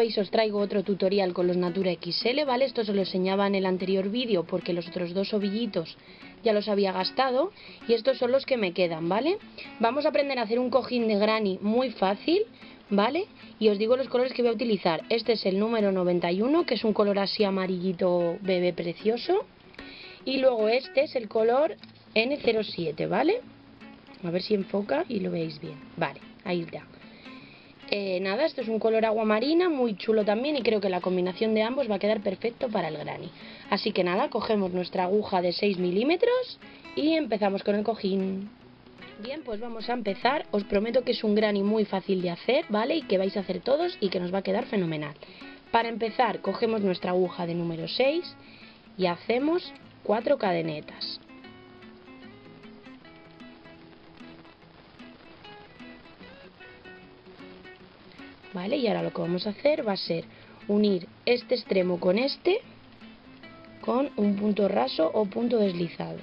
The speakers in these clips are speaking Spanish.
veis os traigo otro tutorial con los Natura XL, ¿vale? Esto se lo enseñaba en el anterior vídeo porque los otros dos ovillitos ya los había gastado y estos son los que me quedan, ¿vale? Vamos a aprender a hacer un cojín de granny muy fácil, ¿vale? Y os digo los colores que voy a utilizar. Este es el número 91, que es un color así amarillito bebé precioso. Y luego este es el color N07, ¿vale? A ver si enfoca y lo veis bien. Vale, ahí está. Eh, nada, esto es un color agua marina, muy chulo también y creo que la combinación de ambos va a quedar perfecto para el granny. Así que nada, cogemos nuestra aguja de 6 milímetros y empezamos con el cojín. Bien, pues vamos a empezar. Os prometo que es un granny muy fácil de hacer, ¿vale? Y que vais a hacer todos y que nos va a quedar fenomenal. Para empezar, cogemos nuestra aguja de número 6 y hacemos 4 cadenetas. ¿Vale? Y ahora lo que vamos a hacer va a ser unir este extremo con este con un punto raso o punto deslizado.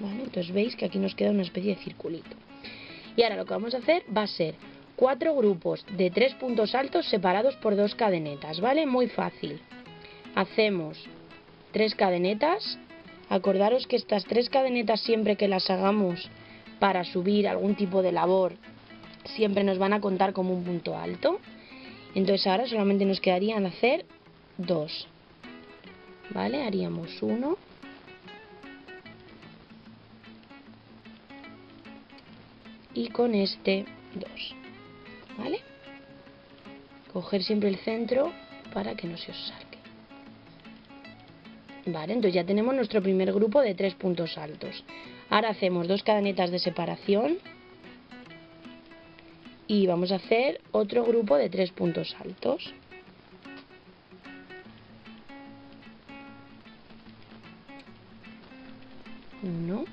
¿Vale? Entonces veis que aquí nos queda una especie de circulito. Y ahora lo que vamos a hacer va a ser cuatro grupos de tres puntos altos separados por dos cadenetas, ¿vale? Muy fácil. Hacemos tres cadenetas. Acordaros que estas tres cadenetas siempre que las hagamos para subir algún tipo de labor siempre nos van a contar como un punto alto. Entonces ahora solamente nos quedarían hacer dos. ¿Vale? Haríamos uno. Y con este dos. ¿Vale? Coger siempre el centro para que no se os salga. Vale, entonces ya tenemos nuestro primer grupo de tres puntos altos. Ahora hacemos dos cadenetas de separación y vamos a hacer otro grupo de tres puntos altos. Uno.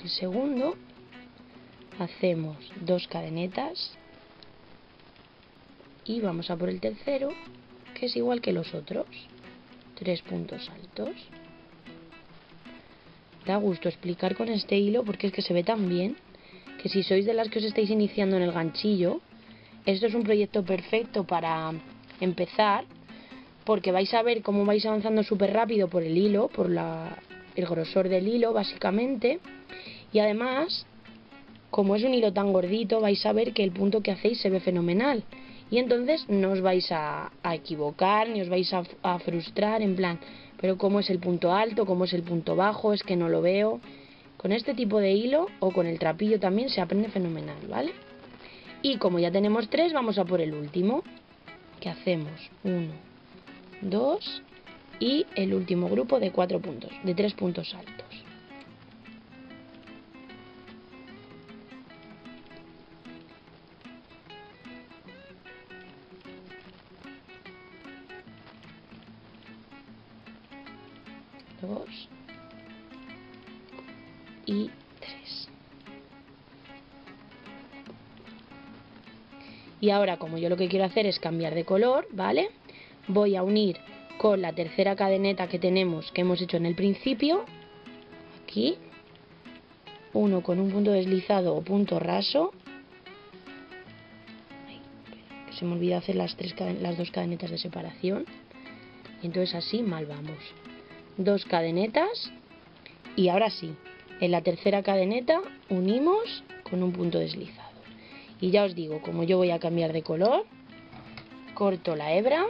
El segundo hacemos dos cadenetas y vamos a por el tercero que es igual que los otros tres puntos altos. Da gusto explicar con este hilo porque es que se ve tan bien que si sois de las que os estáis iniciando en el ganchillo esto es un proyecto perfecto para empezar porque vais a ver cómo vais avanzando súper rápido por el hilo, por la, el grosor del hilo básicamente. Y además como es un hilo tan gordito vais a ver que el punto que hacéis se ve fenomenal. Y entonces no os vais a, equivocar ni os vais a, a, frustrar en plan pero cómo es el punto alto, cómo es el punto bajo, es que no lo veo. Con este tipo de hilo o con el trapillo también se aprende fenomenal, ¿vale? Y como ya tenemos tres vamos a por el último. Que hacemos uno 2 y el último grupo de 4 puntos, de 3 puntos altos. Dos y tres. Y ahora, como yo lo que quiero hacer es cambiar de color, ¿vale? voy a unir con la tercera cadeneta que tenemos que hemos hecho en el principio aquí uno con un punto deslizado o punto raso. Que se me olvida hacer las, tres, las dos cadenetas de separación. Y entonces así mal vamos. Dos cadenetas y ahora sí en la tercera cadeneta unimos con un punto deslizado. Y ya os digo como yo voy a cambiar de color corto la hebra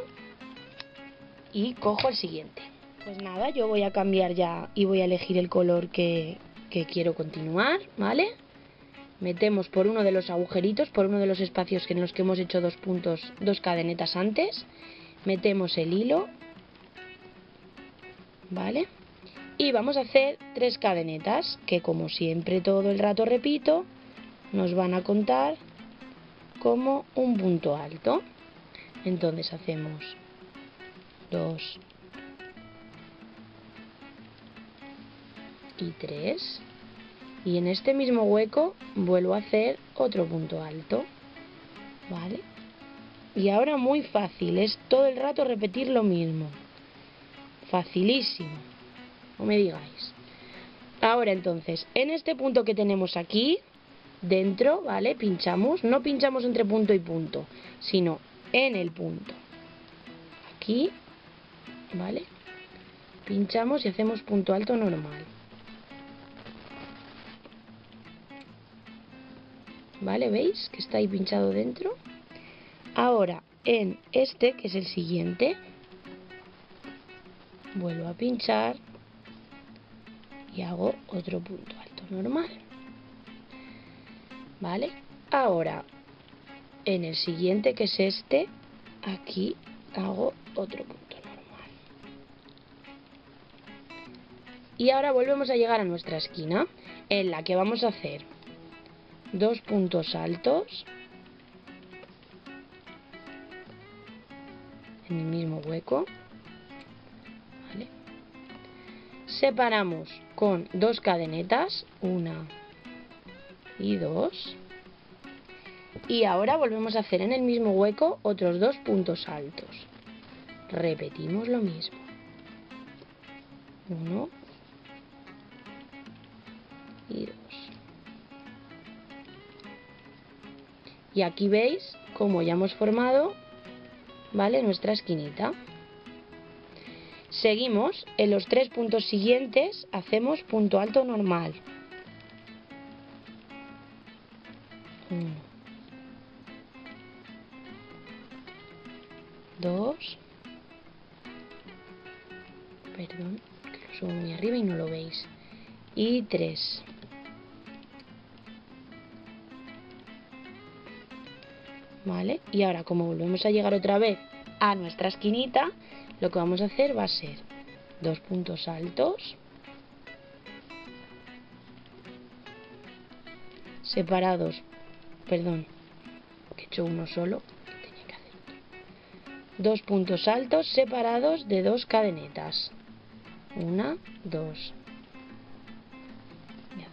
y cojo el siguiente. Pues nada, yo voy a cambiar ya y voy a elegir el color que, quiero continuar, ¿vale? Metemos por uno de los agujeritos, por uno de los espacios en los que hemos hecho dos puntos, dos cadenetas antes. Metemos el hilo, ¿vale? Y vamos a hacer tres cadenetas, que como siempre todo el rato repito, nos van a contar como un punto alto. Entonces hacemos 2 y 3. Y en este mismo hueco vuelvo a hacer otro punto alto. ¿Vale? Y ahora muy fácil, es todo el rato repetir lo mismo. Facilísimo. No me digáis. Ahora entonces, en este punto que tenemos aquí, dentro, ¿vale? Pinchamos, no pinchamos entre punto y punto, sino en el punto. Aquí, ¿vale? Pinchamos y hacemos punto alto normal. ¿Vale? ¿Veis que está ahí pinchado dentro? Ahora, en este, que es el siguiente, vuelvo a pinchar y hago otro punto alto normal. ¿Vale? Ahora, en el siguiente, que es este, aquí hago otro punto Y ahora volvemos a llegar a nuestra esquina, en la que vamos a hacer dos puntos altos en el mismo hueco. Separamos con dos cadenetas, una y dos. Y ahora volvemos a hacer en el mismo hueco otros dos puntos altos. Repetimos lo mismo. Uno y. Y aquí veis cómo ya hemos formado, ¿vale? Nuestra esquinita. Seguimos, en los tres puntos siguientes hacemos punto alto normal. 3. ¿Vale? Y ahora como volvemos a llegar otra vez a nuestra esquinita, lo que vamos a hacer va a ser dos puntos altos separados, perdón, que he hecho uno solo, tenía que hacer dos puntos altos separados de dos cadenetas. Una, dos,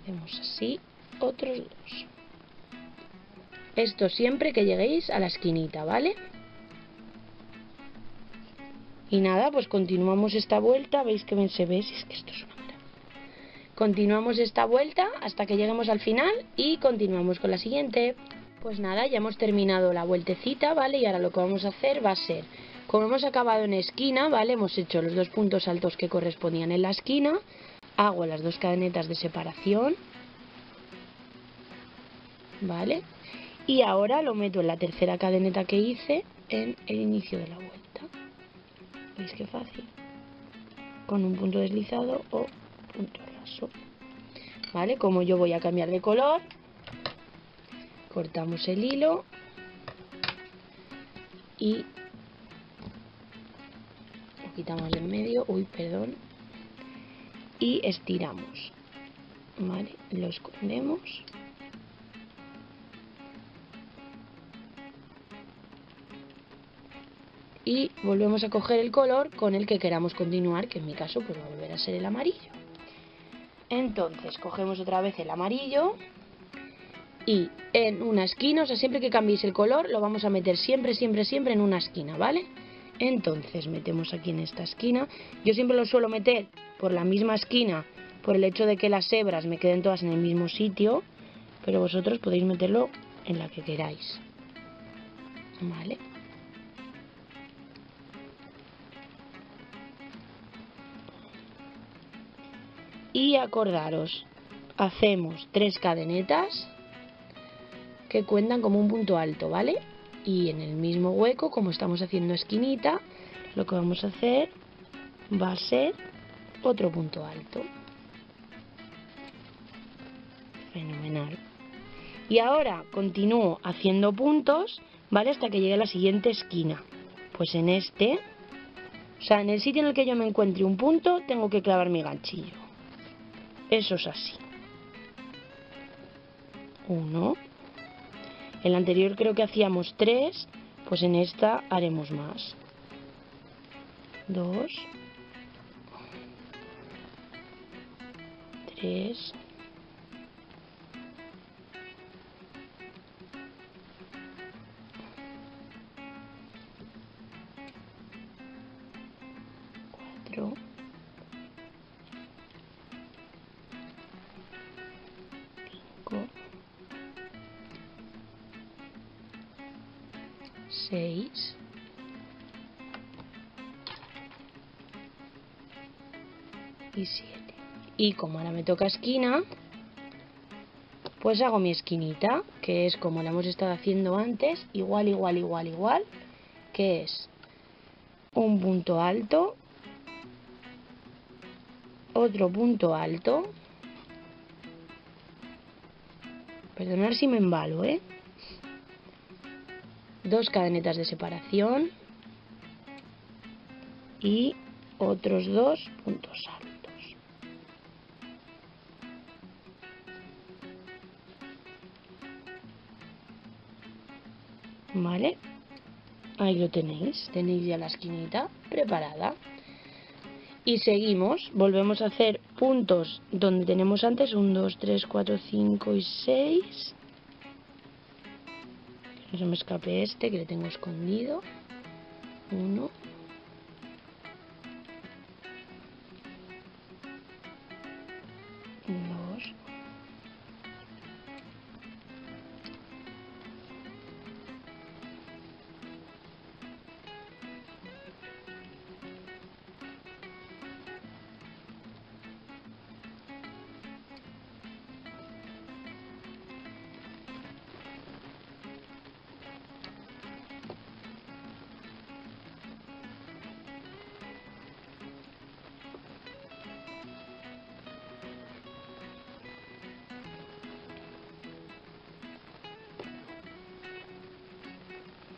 hacemos así otros dos esto siempre que lleguéis a la esquinita vale y nada, pues continuamos esta vuelta. ¿Veis que bien se ve? Si es que esto es una maravilla. Continuamos esta vuelta hasta que lleguemos al final y continuamos con la siguiente. Pues nada, ya hemos terminado la vueltecita, ¿vale? Y ahora lo que vamos a hacer va a ser, como hemos acabado en esquina, ¿vale? Hemos hecho los dos puntos altos que correspondían en la esquina. Hago las dos cadenetas de separación. ¿Vale? Y ahora lo meto en la tercera cadeneta que hice en el inicio de la vuelta. ¿Veis qué fácil? Con un punto deslizado o punto raso. ¿Vale? Como yo voy a cambiar de color, cortamos el hilo y lo quitamos del medio, uy, perdón, y estiramos. Lo escondemos y volvemos a coger el color con el que queramos continuar, que en mi caso pues va a volver a ser el amarillo. Entonces cogemos otra vez el amarillo y en una esquina, o sea, siempre que cambiéis el color lo vamos a meter siempre, siempre, siempre en una esquina, ¿vale? Entonces metemos aquí en esta esquina, yo siempre lo suelo meter por la misma esquina, por el hecho de que las hebras me queden todas en el mismo sitio, pero vosotros podéis meterlo en la que queráis, ¿vale? y acordaros, hacemos tres cadenetas que cuentan como un punto alto, ¿vale? Y en el mismo hueco, como estamos haciendo esquinita, lo que vamos a hacer va a ser otro punto alto. Fenomenal. Y ahora continúo haciendo puntos, ¿vale? Hasta que llegue a la siguiente esquina. Pues en este, o sea, en el sitio en el que yo me encuentre un punto, tengo que clavar mi ganchillo. Eso es así. Uno. En la anterior creo que hacíamos tres, pues en esta haremos más. Dos. 3, cuatro, cinco, seis, y siete. Y como ahora me toca esquina, pues hago mi esquinita, que es como la hemos estado haciendo antes, igual, igual, igual, igual, que es un punto alto, otro punto alto, perdonar si me embalo, ¿eh? Dos cadenetas de separación y otros dos puntos altos. ¿Vale? Ahí lo tenéis, tenéis ya la esquinita preparada. Y seguimos, volvemos a hacer puntos donde tenemos antes 1, 2, 3, 4, 5 y 6. Que no se me escape este que le tengo escondido. 1,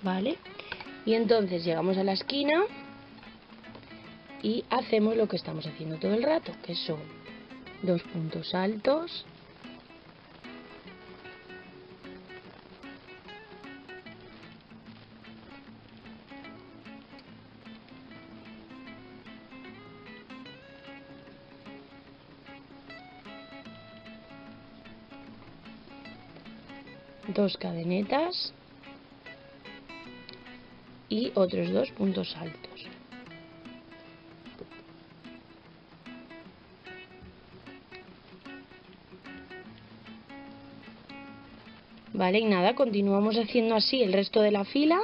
¿vale? Y entonces llegamos a la esquina y hacemos lo que estamos haciendo todo el rato, que son dos puntos altos, dos cadenetas y otros dos puntos altos. ¿Vale? Y nada, continuamos haciendo así el resto de la fila,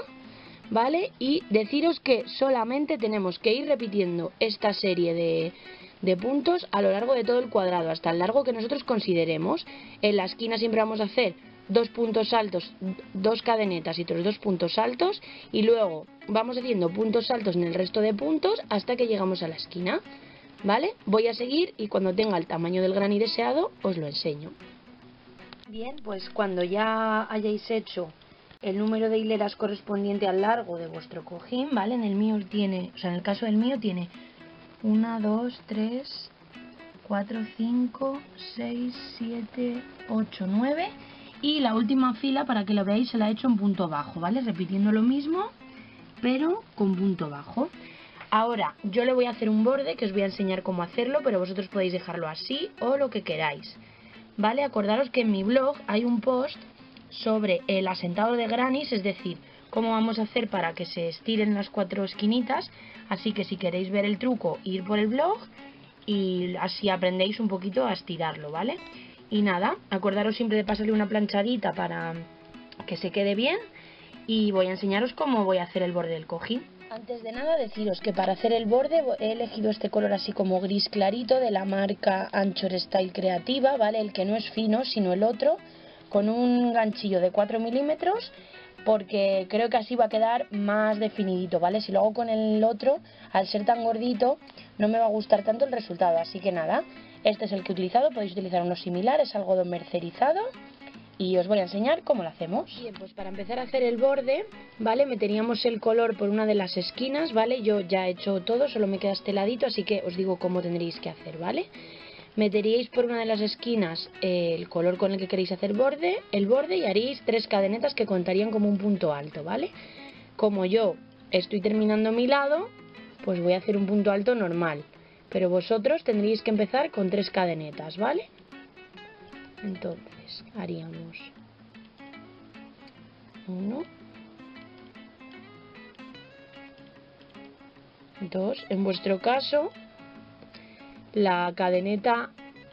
¿vale? Y deciros que solamente tenemos que ir repitiendo esta serie de, de puntos a lo largo de todo el cuadrado, hasta el largo que nosotros consideremos. En la esquina siempre vamos a hacer dos puntos altos, dos cadenetas y otros dos puntos altos y luego vamos haciendo puntos altos en el resto de puntos hasta que llegamos a la esquina. ¿Vale? Voy a seguir y cuando tenga el tamaño del granny deseado os lo enseño. Bien, pues cuando ya hayáis hecho el número de hileras correspondiente al largo de vuestro cojín, ¿vale? En el mío tiene, o sea, en el caso del mío tiene 1, 2, 3, 4, 5, 6, 7, 8, 9 y la última fila para que lo veáis se la he hecho en punto bajo, ¿vale? Repitiendo lo mismo, pero con punto bajo. Ahora, yo le voy a hacer un borde que os voy a enseñar cómo hacerlo, pero vosotros podéis dejarlo así o lo que queráis. ¿Vale? Acordaros que en mi blog hay un post sobre el asentado de granis, es decir, cómo vamos a hacer para que se estiren las cuatro esquinitas. Así que si queréis ver el truco, ir por el blog y así aprendéis un poquito a estirarlo, ¿vale? Y nada, acordaros siempre de pasarle una planchadita para que se quede bien y voy a enseñaros cómo voy a hacer el borde del cojín. Antes de nada deciros que para hacer el borde he elegido este color así como gris clarito de la marca Anchor Style Creativa, ¿vale? El que no es fino sino el otro, con un ganchillo de 4 milímetros porque creo que así va a quedar más definidito, ¿vale? Si lo hago con el otro, al ser tan gordito, no me va a gustar tanto el resultado, así que nada, este es el que he utilizado, podéis utilizar uno similar, es algodón mercerizado y os voy a enseñar cómo lo hacemos. Bien, pues para empezar a hacer el borde, ¿vale? Meteríamos el color por una de las esquinas, ¿vale? Yo ya he hecho todo, solo me queda este ladito, así que os digo cómo tendréis que hacer, ¿vale? Meteríais por una de las esquinas el color con el que queréis hacer borde, el borde y haréis tres cadenetas que contarían como un punto alto, ¿vale? Como yo estoy terminando mi lado, pues voy a hacer un punto alto normal pero vosotros tendréis que empezar con tres cadenetas, ¿vale? Entonces haríamos uno, dos. En vuestro caso, la cadeneta,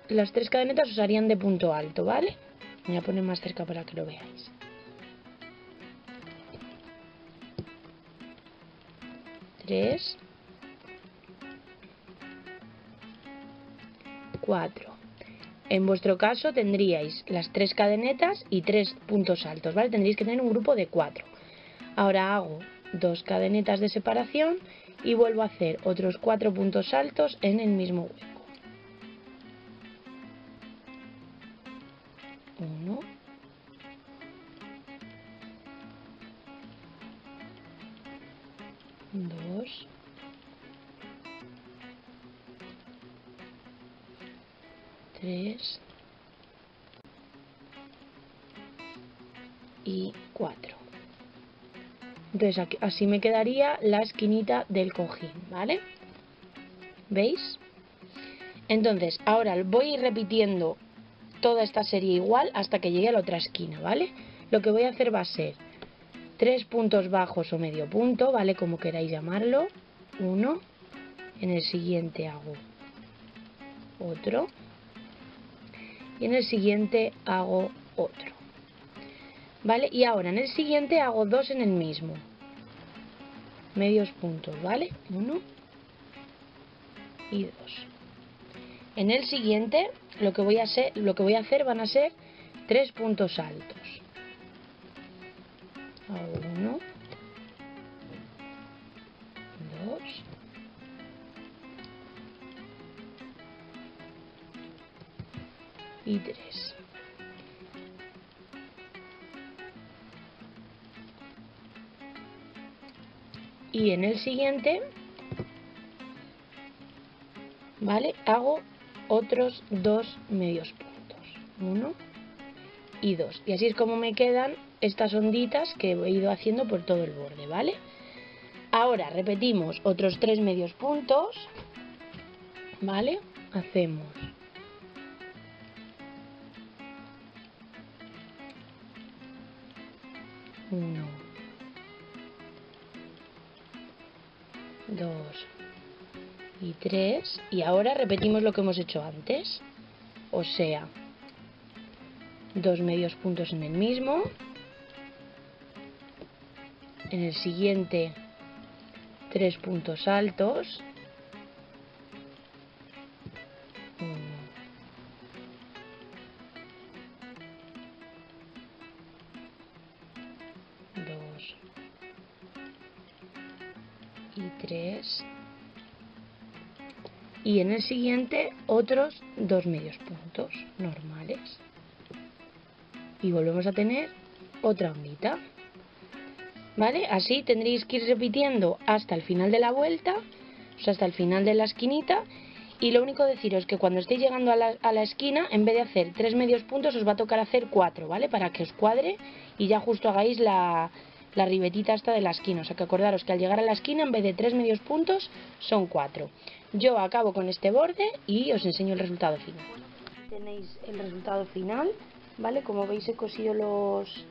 las tres cadenetas os harían de punto alto, ¿vale? Voy a poner más cerca para que lo veáis. Tres. Cuatro. En vuestro caso tendríais las tres cadenetas y tres puntos altos, ¿vale? Tendríais que tener un grupo de cuatro. Ahora hago dos cadenetas de separación y vuelvo a hacer otros cuatro puntos altos en el mismo hueco. 3 y 4. Entonces aquí, así me quedaría la esquinita del cojín, ¿vale? ¿Veis? Entonces, ahora voy repitiendo toda esta serie igual hasta que llegue a la otra esquina, ¿vale? Lo que voy a hacer va a ser tres puntos bajos o medio punto, ¿vale? Como queráis llamarlo. Uno. En el siguiente hago otro. Y en el siguiente hago otro. ¿Vale? Y ahora en el siguiente hago dos en el mismo. Medios puntos, ¿vale? Uno y dos. En el siguiente lo que voy a hacer, lo que voy a hacer van a ser tres puntos altos. Y en el siguiente, ¿vale? Hago otros dos medios puntos. Uno y dos. Y así es como me quedan estas onditas que he ido haciendo por todo el borde, ¿vale? Ahora repetimos otros tres medios puntos, ¿vale? Hacemos uno, dos, y 3 y ahora repetimos lo que hemos hecho antes. O sea dos medios puntos en el mismo. En el siguiente tres puntos altos en el siguiente otros dos medios puntos normales y volvemos a tener otra ondita ¿vale? así tendréis que ir repitiendo hasta el final de la vuelta hasta el final de la esquinita y lo único deciros que cuando estéis llegando a la, a la esquina en vez de hacer tres medios puntos os va a tocar hacer cuatro ¿vale? para que os cuadre y ya justo hagáis la, la ribetita hasta de la esquina. O sea que acordaros que al llegar a la esquina en vez de tres medios puntos son cuatro. Yo acabo con este borde y os enseño el resultado final. Tenéis el resultado final, ¿vale? Como veis he cosido los,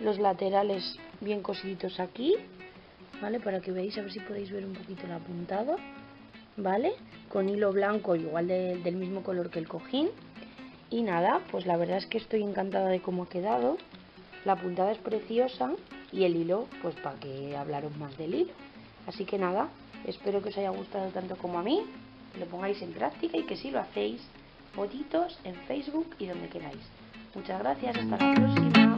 los laterales bien cosiditos aquí, ¿vale? Para que veáis, a ver si podéis ver un poquito la puntada, ¿vale? Con hilo blanco igual del mismo color que el cojín. Y nada, pues la verdad es que estoy encantada de cómo ha quedado. La puntada es preciosa y el hilo, pues para que hablaros más del hilo. Así que nada, Espero que os haya gustado tanto como a mí, que lo pongáis en práctica y que si lo hacéis, fotitos en Facebook y donde queráis. Muchas gracias, hasta la próxima.